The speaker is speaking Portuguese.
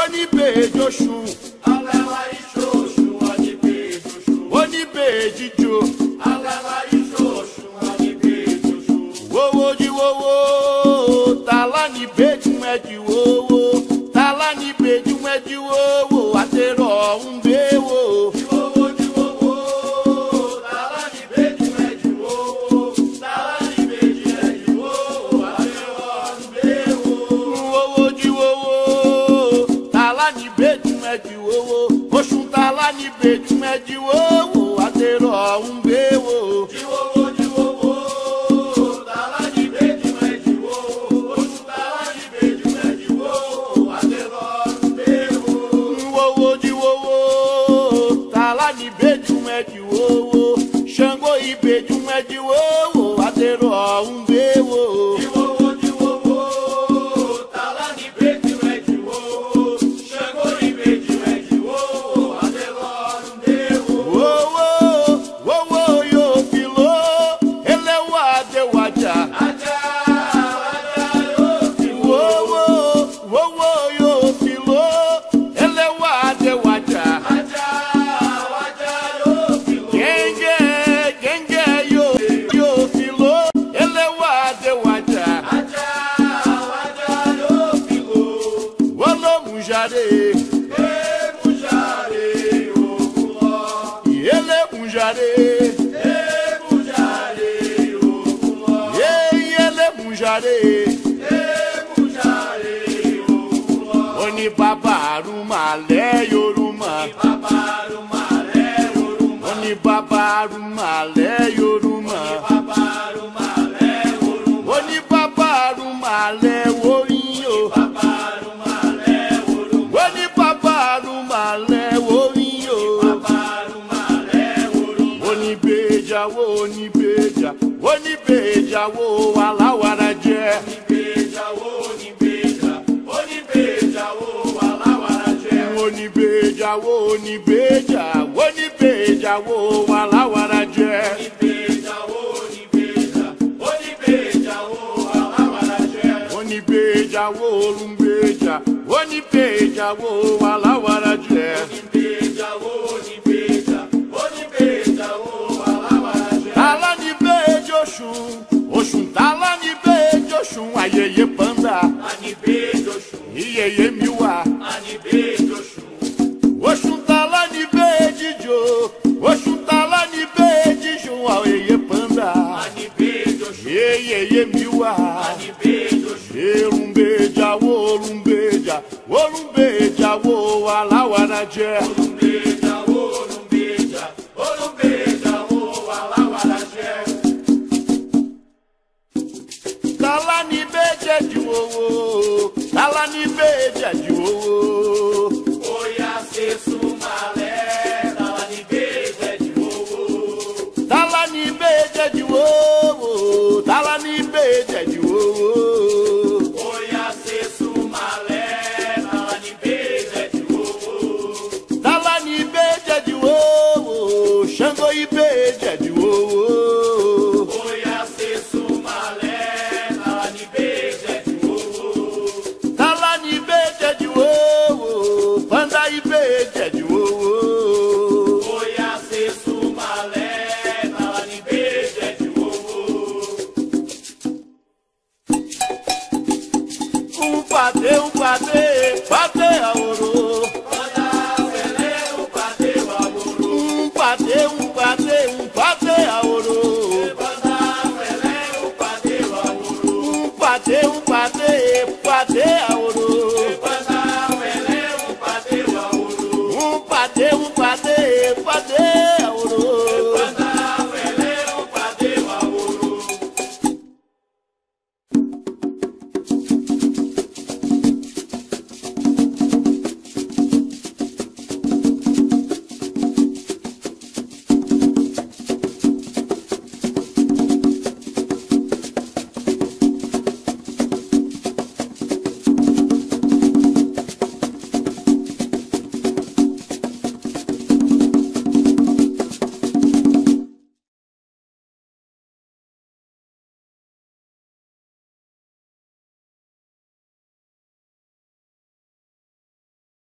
oníbejì oṣù Alẹ́wà ìṣòṣù ọ̀nìbèjòṣù. oníbejì jo Alẹ́wà ìṣòṣù ọ̀nìbèjòṣù. wowo di wowo tala ni bejì mẹjì wowo ló mú jáde. Èmùjáde òkun lọ. Ele munjare, Èmùjáde òkun lọ. ye ele munjare, Èmùjáde òkun lọ. oni baba arumale oníbejàwó oníbejà oníbejàwó aláwàdà jẹ. oníbejàwó oníbejà oníbejàwó aláwàdà jẹ. oníbejàwó oníbejà oníbejàwó aláwàdà jẹ. oníbejàwó oníbejà oníbejàwó aláwàdà jẹ. oníbejàwó olùgbèjà oníbejàwó aláwàdà jẹ. Oṣù ayẹyẹ panda Àníbejòṣù, iyẹyẹ mi wà. àníbejòṣù, oṣù talanibejì jo oṣù talanibejì jo ayẹyẹ panda àníbejòṣù, iyẹyẹ mi wà. àníbejòṣù. Erumbeja wo olumbeja, olumbeja wo alawara jẹ. ejeji wowo ala n'ibe ejeji wowo. Oya ṣe súnmalẹ̀ tala níbẹ̀ ejeji wowo. Tala de ejeji wowo tala níbẹ̀ ejeji wowo. Oya ṣe súnmalẹ̀ tala níbẹ̀ ejeji wowo. Tala de ejeji Xango e ibẹ̀ de wowo. gbé jẹ̀dù owó. bóyá ṣe súnmalẹ̀ tàwa ní padeu, jẹ̀dù padeu, padeu pàdé ń pàdé pàdé àwòrò. padeu ṣẹlẹ̀ ń pàdé padeu, ń padeu, ń padeu ń pàdé àwòrò. kọ́lá ṣẹlẹ̀ padeu pàdé àwòrò. ń padeu, ń padeu, padeu.